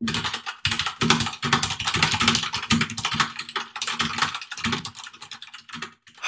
you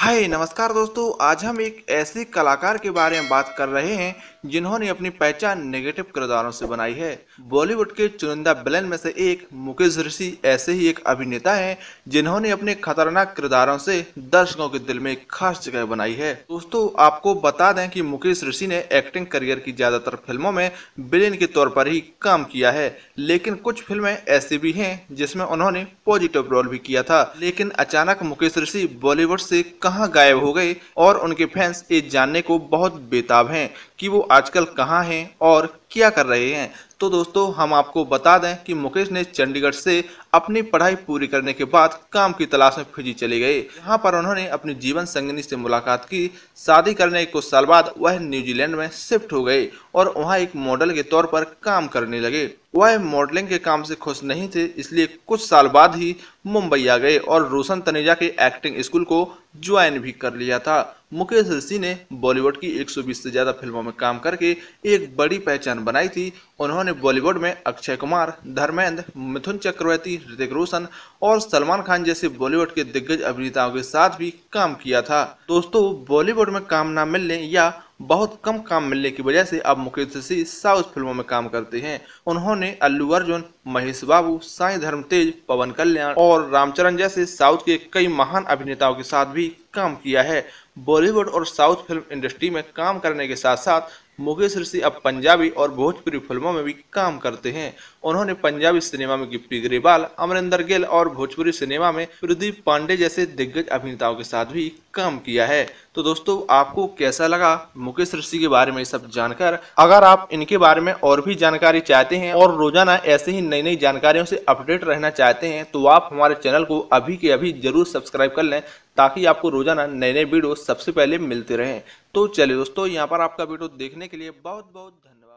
हाय, नमस्कार दोस्तों। आज हम एक ऐसे कलाकार के बारे में बात कर रहे हैं, जिन्होंने अपनी पहचान नेगेटिव किरदारों से बनाई है। बॉलीवुड के चुनिंदा विलेन में से एक मुकेश ऋषि ऐसे ही एक अभिनेता हैं, जिन्होंने अपने खतरनाक किरदारों से दर्शकों के दिल में खास जगह बनाई है। दोस्तों, आपको बता दें कि मुकेश ऋषि ने एक्टिंग करियर की ज़्यादातर फ़िल्मों में विलेन के तौर पर ही काम किया है, लेकिन कुछ फ़िल्में ऐसी भी हैं जिसमें उन्होंने पॉजिटिव रोल भी किया था। लेकिन अचानक मुकेश ऋषि बॉलीवुड से कहाँ गायब हो गए और उनके फैंस ये जानने को बहुत बेताब हैं कि वो आजकल कहाँ हैं और क्या कर रहे हैं। तो दोस्तों, हम आपको बता दें कि मुकेश ने चंडीगढ़ से अपनी पढ़ाई पूरी करने के बाद काम की तलाश में फिजी चले गए। यहाँ पर उन्होंने अपनी जीवन संगनी से मुलाकात की। शादी करने के कुछ साल बाद वह न्यूजीलैंड में शिफ्ट हो गए और वहाँ एक मॉडल के तौर पर काम करने लगे। वह मॉडलिंग के काम से खुश नहीं थे, इसलिए कुछ साल बाद ही मुंबई आ गए और रोशन तनेजा के एक्टिंग स्कूल को ज्वाइन भी कर लिया था। मुकेश ऋषि ने बॉलीवुड की 120 से ज़्यादा फ़िल्मों में काम करके एक बड़ी पहचान बनाई थी। उन्होंने बॉलीवुड में अक्षय कुमार, धर्मेंद्र, मिथुन चक्रवर्ती, ऋतिक रोशन और सलमान खान जैसे बॉलीवुड के दिग्गज अभिनेताओं के साथ भी काम किया था। दोस्तों, बॉलीवुड में काम न मिलने या बहुत कम काम मिलने की वजह से अब मुकेश ऋषि साउथ फ़िल्मों में काम करते हैं। उन्होंने अल्लू अर्जुन, महेश बाबू, साई धर्म तेज पवन कल्याण और रामचरण जैसे साउथ के कई महान अभिनेताओं के साथ भी काम किया है। बॉलीवुड और साउथ फ़िल्म इंडस्ट्री में काम करने के साथ साथ मुकेश ऋषि अब पंजाबी और भोजपुरी फ़िल्मों में भी काम करते हैं। उन्होंने पंजाबी सिनेमा में गिप्पी ग्रेवाल, अमरिंदर गिल और भोजपुरी सिनेमा में प्रदीप पांडे जैसे दिग्गज अभिनेताओं के साथ भी काम किया है। तो दोस्तों, आपको कैसा लगा मुकेश ऋषि के बारे में सब जानकर? अगर आप इनके बारे में और भी जानकारी चाहते हैं और रोज़ाना ऐसे ही नई नई जानकारियों से अपडेट रहना चाहते हैं तो आप हमारे चैनल को अभी के अभी ज़रूर सब्सक्राइब कर लें ताकि आपको रोज़ाना नए नए वीडियो सबसे पहले मिलते रहें। तो चलिए दोस्तों, यहाँ पर आपका वीडियो देखने के लिए बहुत बहुत धन्यवाद।